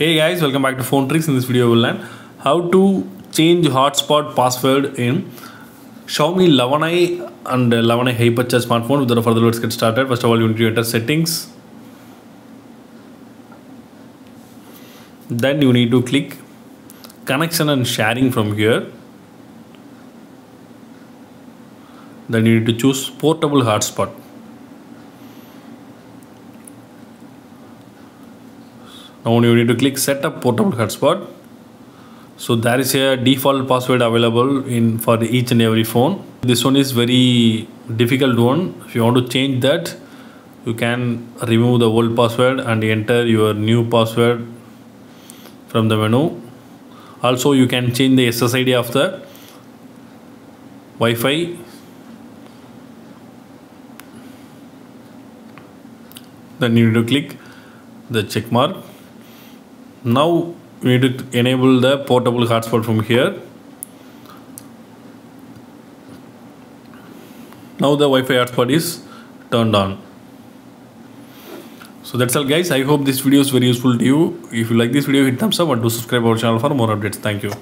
Hey guys, welcome back to Phone Trickz. In this video, we'll learn how to change hotspot password in Xiaomi 11i and 11i Hypercharge smartphone. Without further, let's get started. First of all, you need to enter settings. Then you need to click connection and sharing from here. Then you need to choose portable hotspot. Now you need to click setup portable hotspot. So there is a default password available in for each and every phone. This one is very difficult one. If you want to change that you can remove the old password and enter your new password from the menu. Also you can change the SSID of the Wi-Fi. Then you need to click the check mark now we need to enable the portable hotspot from here. Now the Wi-Fi hotspot is turned on. So that's all guys. I hope this video is very useful to you. If you like this video hit thumbs up and do subscribe our channel for more updates. Thank you